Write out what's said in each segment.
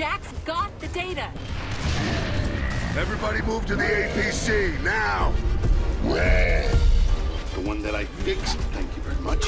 Jack's got the data. Everybody move to the APC, now! The one that I fixed, thank you very much.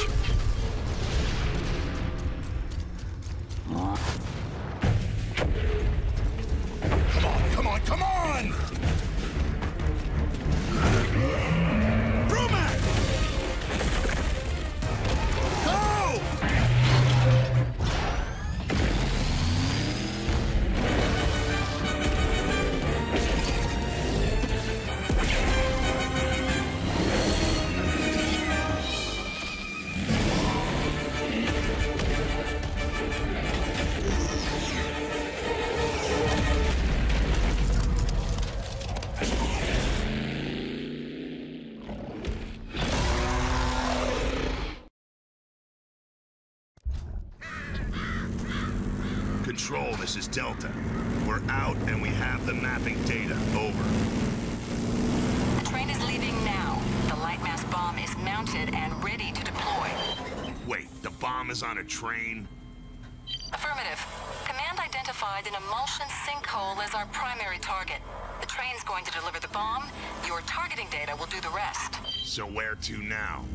Is Delta. We're out and we have the mapping data. Over. The train is leaving now. The lightmass bomb is mounted and ready to deploy. Wait, the bomb is on a train? Affirmative. Command identified an imulsion sinkhole as our primary target. The train's going to deliver the bomb. Your targeting data will do the rest. So where to now?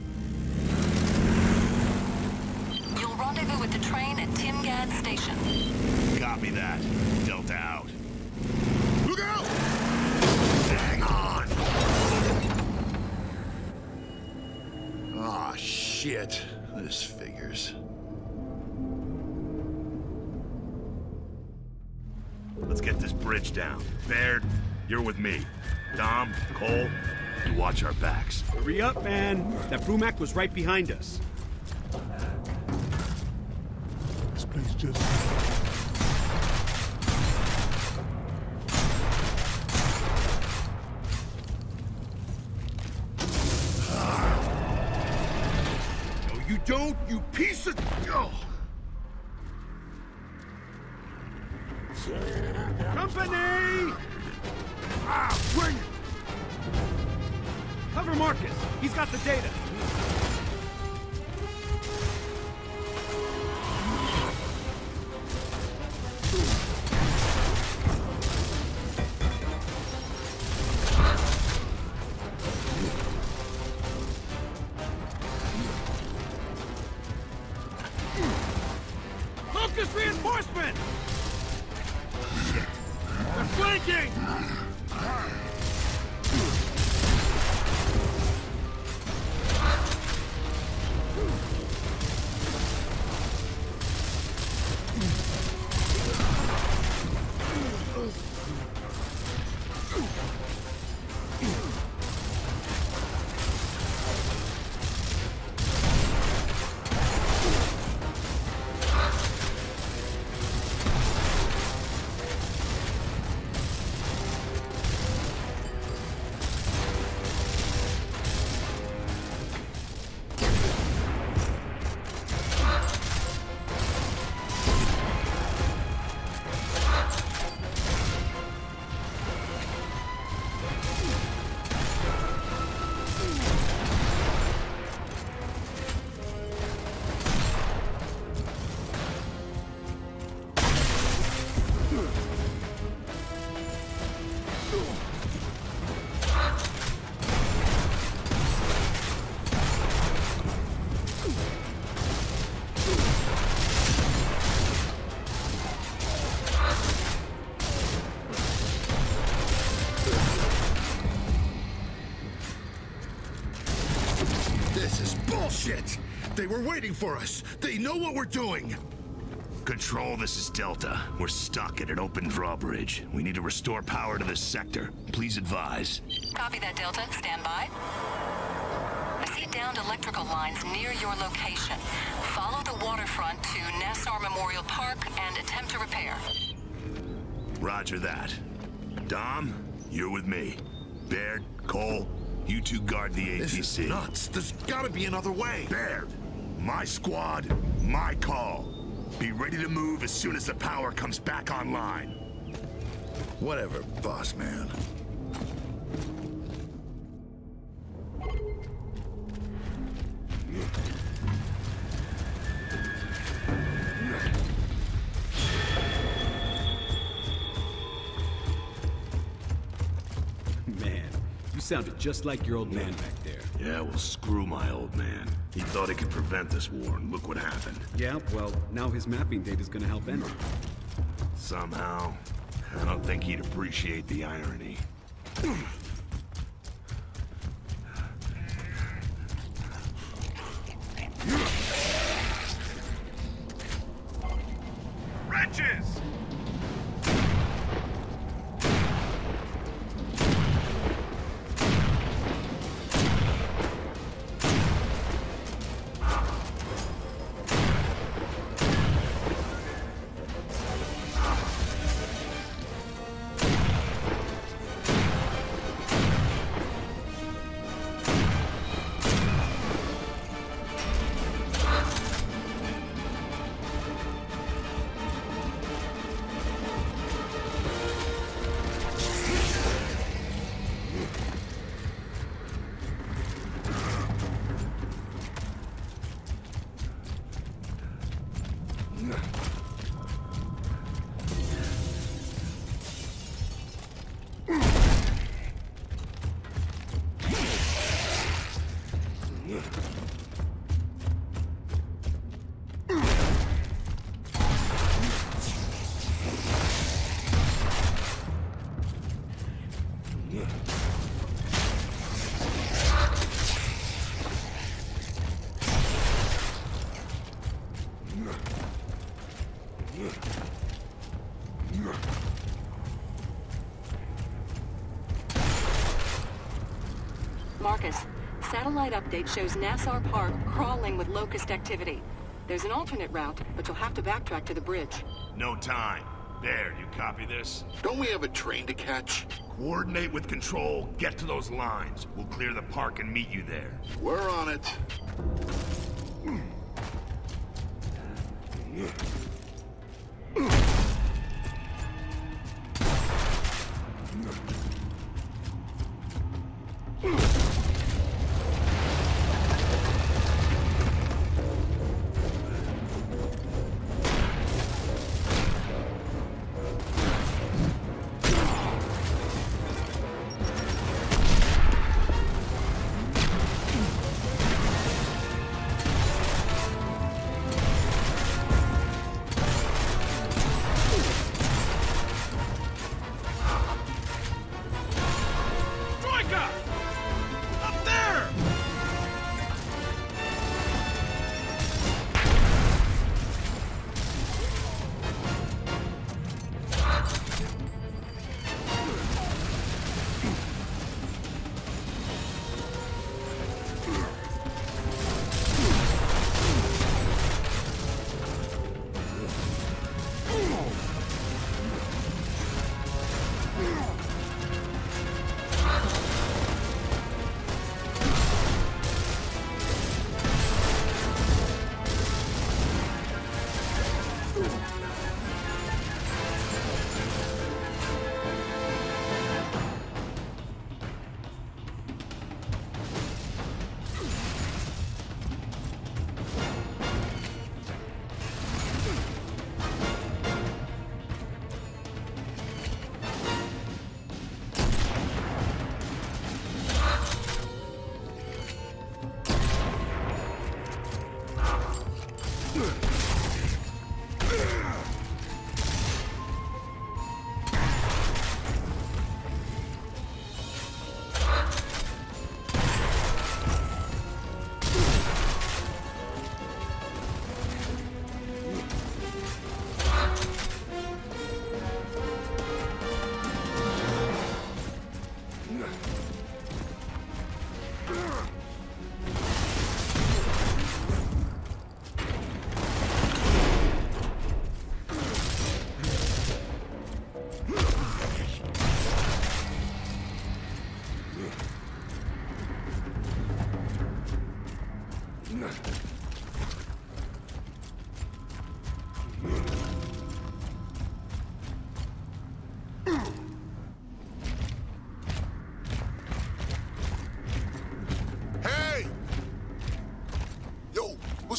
You'll rendezvous with the train at Timgad Station. Copy that. Delta out. Look out! Hang on! Aw, shit. This figures. Let's get this bridge down. Baird, you're with me. Dom, Cole, you watch our backs. Hurry up, man. That Brumak was right behind us. This place just... you piece of... Oh. Company! Ah, bring it! Cover Marcus. He's got the data. They were waiting for us! They know what we're doing! Control, this is Delta. We're stuck at an open drawbridge. We need to restore power to this sector. Please advise. Copy that, Delta. Stand by. I see downed electrical lines near your location. Follow the waterfront to Nassau Memorial Park and attempt to repair. Roger that. Dom, you're with me. Baird, Cole, you two guard the This APC. is nuts! There's gotta be another way! Baird, my squad, my call. Be ready to move as soon as the power comes back online. Whatever, boss man. Man, you sounded just like your old man back there. Yeah, well, screw my old man. He thought he could prevent this war, and look what happened. Yeah, well, now his mapping data is gonna help end it. Somehow, I don't think he'd appreciate the irony. Marcus, satellite update shows Nassau Park crawling with locust activity. There's an alternate route, but you'll have to backtrack to the bridge. No time. There, you copy this? Don't we have a train to catch? Coordinate with control, get to those lines. We'll clear the park and meet you there. We're on it.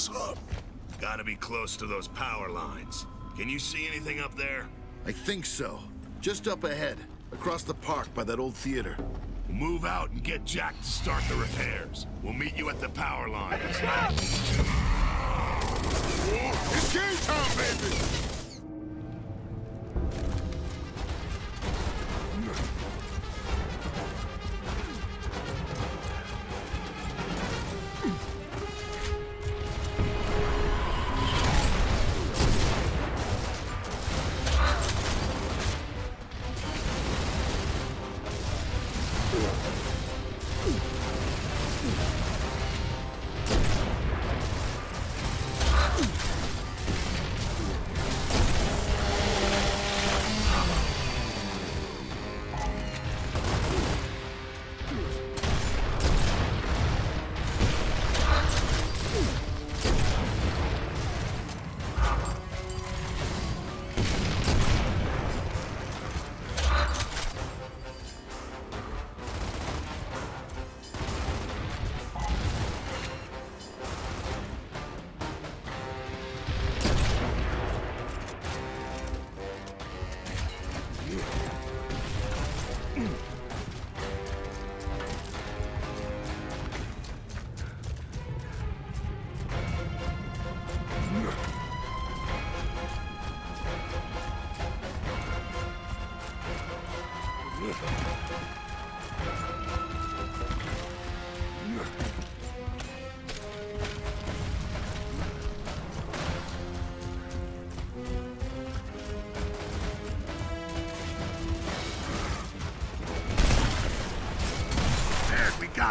what's up? Gotta be close to those power lines. Can you see anything up there? I think so. Just up ahead, across the park by that old theater. Move out and get Jack to start the repairs. We'll meet you at the power lines. It's game time, baby!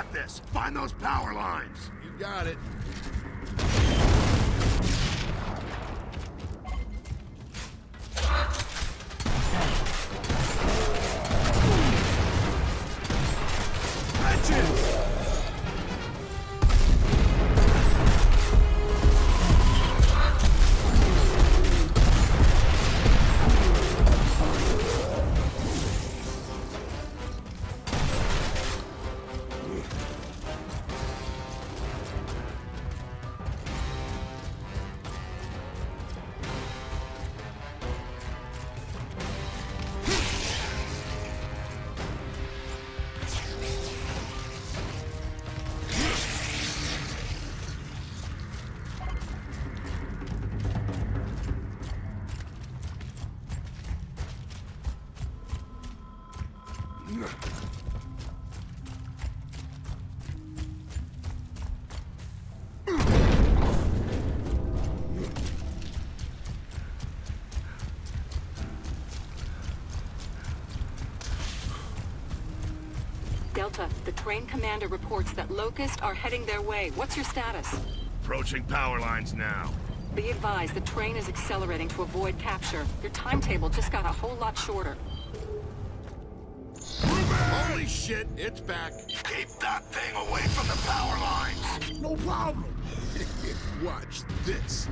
Got this. Find those power lines. You got it. Delta, the train commander reports that Locust are heading their way. What's your status? Approaching power lines now. Be advised, the train is accelerating to avoid capture. Your timetable just got a whole lot shorter. Holy shit, it's back. Keep that thing away from the power lines. No problem. Watch this.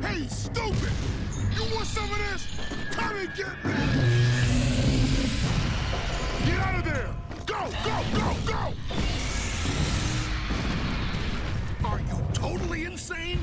Hey, stupid! You want some of this? Come and get me! Go, go, go, go! Are you totally insane?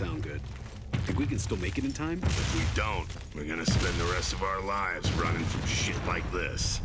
Sound good. Think we can still make it in time? If we don't, we're gonna spend the rest of our lives running from shit like this.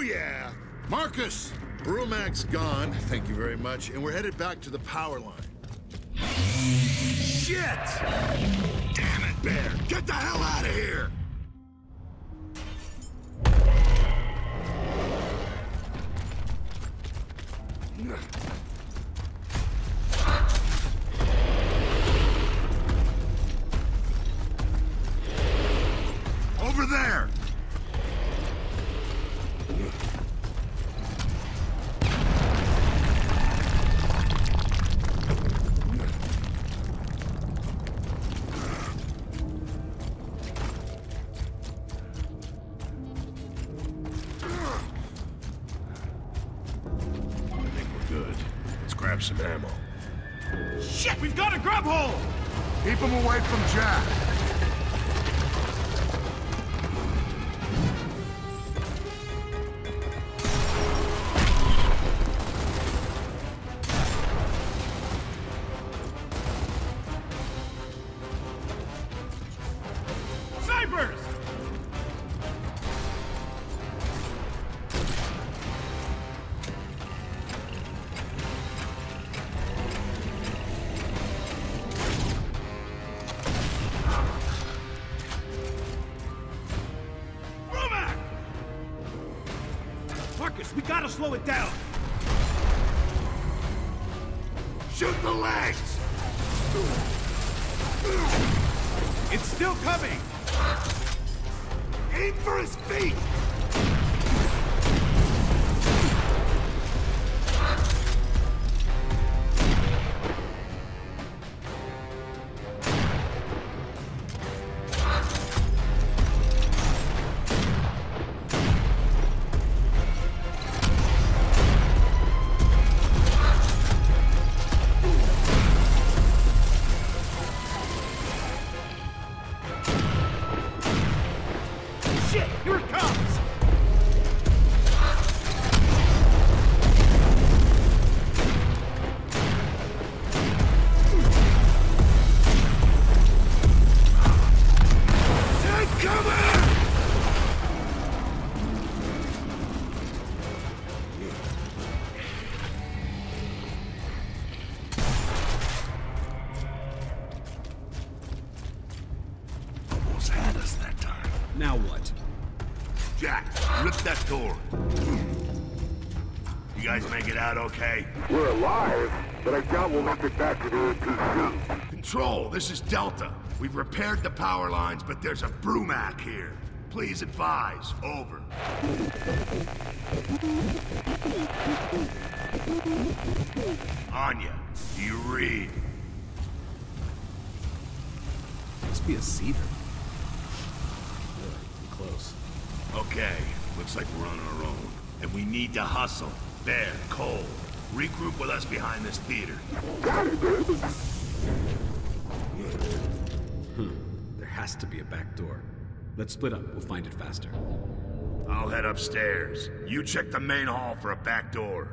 Oh, yeah. Marcus, Brumak's gone, thank you very much, and we're headed back to the power line. Shit! Damn it, Baird! Get the hell out of here! Grab some ammo. Shit, we've got a grab hole! Keep him away from Jack. Gotta slow it down. Shoot the legs! It's still coming! Aim for his feet! Control, this is Delta. We've repaired the power lines, but there's a Brumak here. Please advise. Over. Anya, do you read? Must be a cedar. Really, close. Okay, looks like we're on our own. And we need to hustle. Baird, Cole, regroup with us behind this theater. Has to be a back door. Let's split up. We'll find it faster. I'll head upstairs. You check the main hall for a back door.